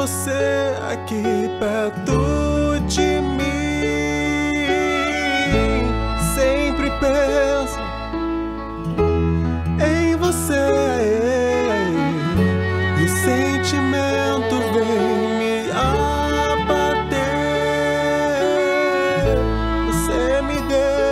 você aqui perto de mim. Sempre penso em você e sentimento vem me abater. Você me deu.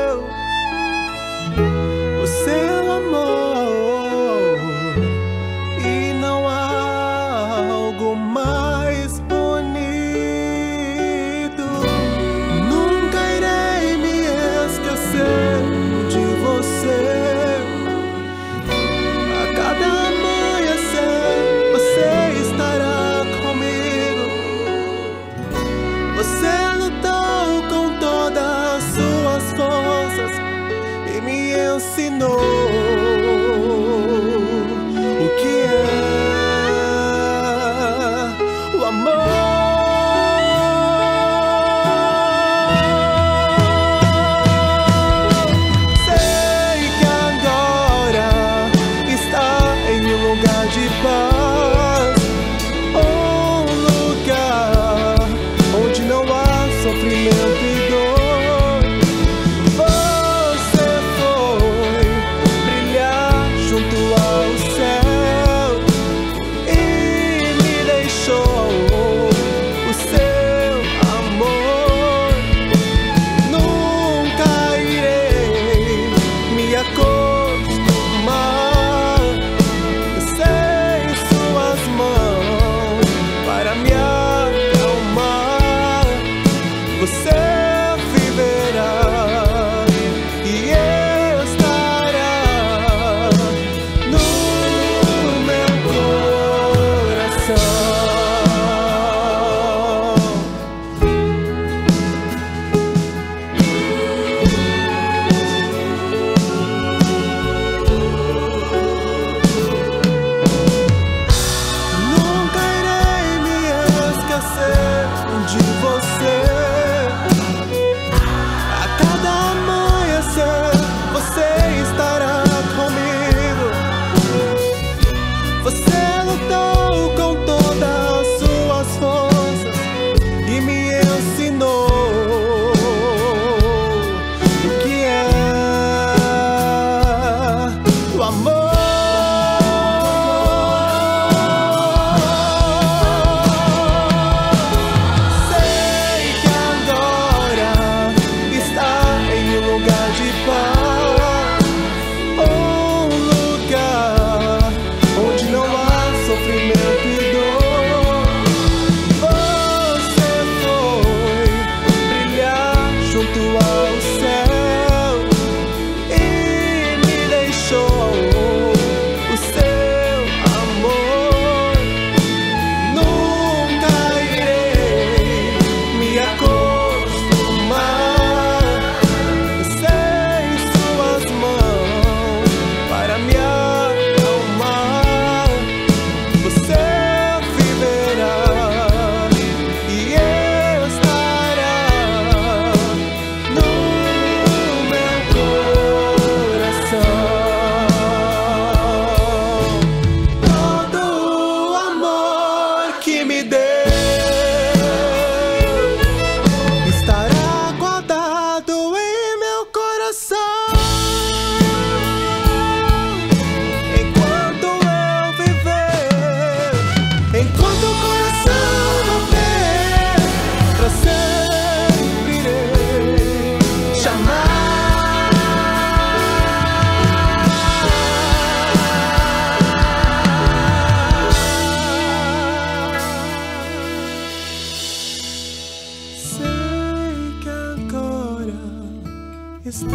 está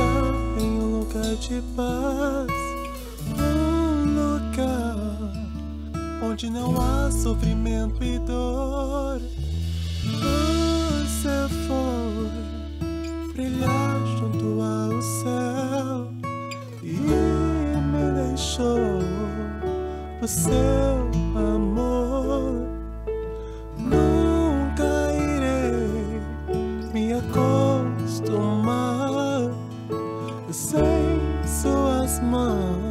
em um lugar de paz, um lugar onde não há sofrimento e dor. Você é foi brilhar junto ao céu e me deixou o seu amor. Mom.